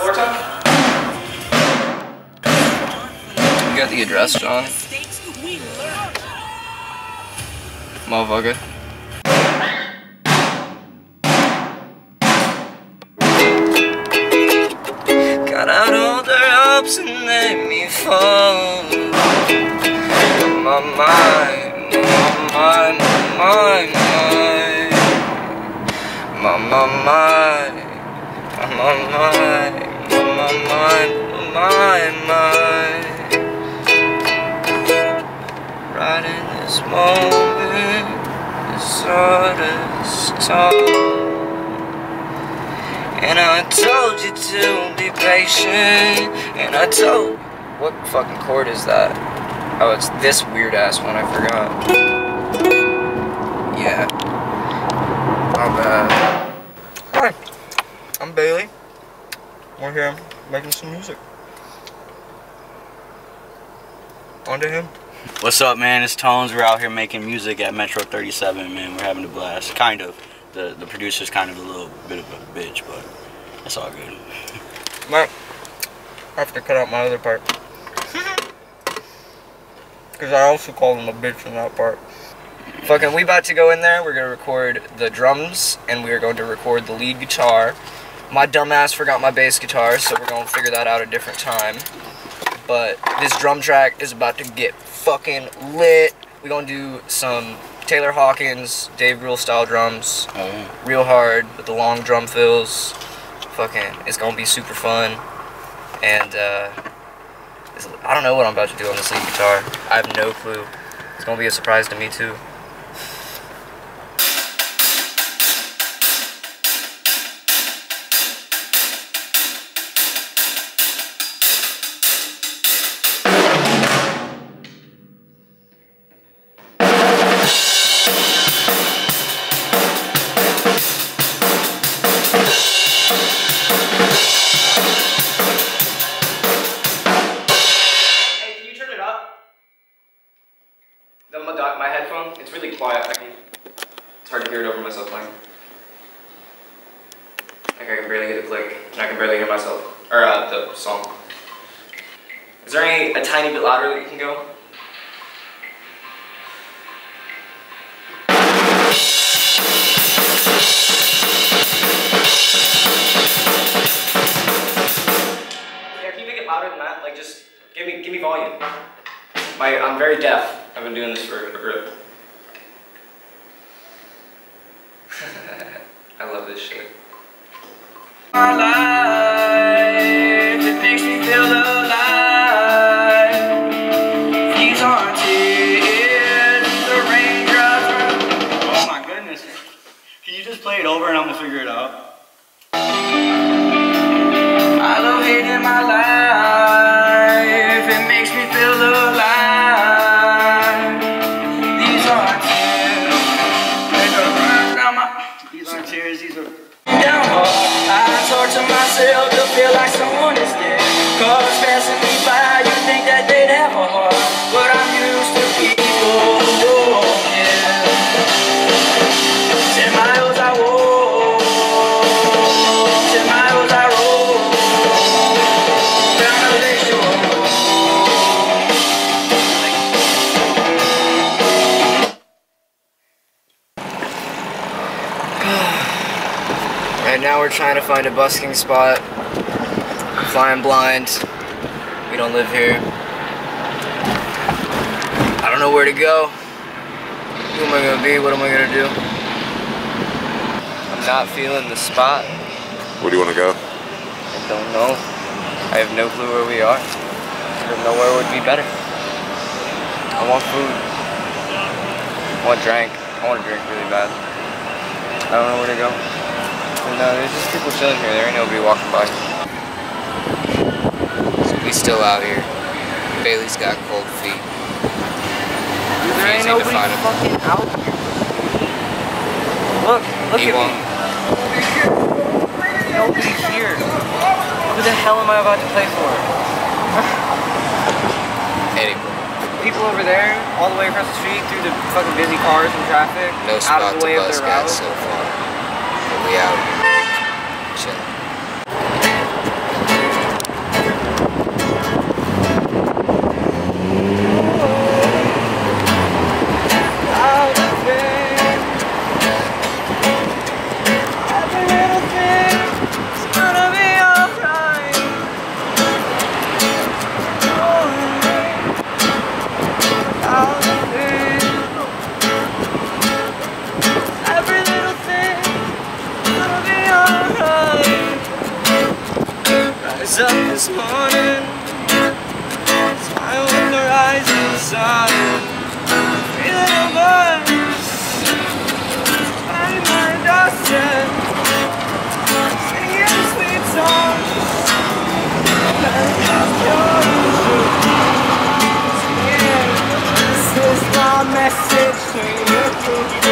You got the address, John? Motherfucker. Got out all the ropes and let me fall. My mind, my mind, my mind, my mind, my mind, my my mind. Right in this moment, this hardest time. And I told you to be patient. And I told. What fucking chord is that? Oh, it's this weird ass one. I forgot. Yeah. My bad. Hi. I'm Bailey. We're here making some music. On to him. What's up, man? It's Tones. We're out here making music at Metro 37, man. We're having a blast. Kind of. The the producer's kind of a little bit of a bitch, but it's all good. Well, I have to cut out my other part. Because I also called him a bitch in that part. Fucking, we about to go in there. We're going to record the drums, and we are going to record the lead guitar. My dumbass forgot my bass guitar, so we're going to figure that out a different time. But this drum track is about to get fucking lit. We're going to do some Taylor Hawkins, Dave Grohl style drums. Oh, yeah. real hard with the long drum fills. Fucking, it's gonna be super fun. And uh, I don't know what I'm about to do on this lead guitar. I have no clue. It's gonna be a surprise to me too. I can barely get a click, and I can barely hear myself, or uh, the song. Is there any a tiny bit louder that you can go? Yeah, can you make it louder than that? Like just give me give me volume. My I'm very deaf. I've been doing this for a grip. I love this shit. Oh play it over and I'm gonna figure it out? I love it in my life. It makes me feel alive. These aren't tears. They go right down my These aren't tears, these are. Right now we're trying to find a busking spot. Flying blind. We don't live here. I don't know where to go. Who am I gonna be? What am I gonna do? I'm not feeling the spot. Where do you want to go? I don't know. I have no clue where we are. I don't know where would be better. I want food. I want drink. I want to drink really bad. I don't know where to go. Uh, there's just people chilling here. There ain't nobody walking by. So we still out here. Bailey's got cold feet. There ain't nobody find him. fucking out here. Look, look He at won't. me. Nobody's here. Who the hell am I about to play for? People over there, all the way across the street, through the fucking busy cars and traffic, no out spot of the way of their route. so far. We out. Chilling. was up this morning. Smile with her eyes were Feeling no more Find my Dawson Singing sweet songs. Singing, this is my message to you?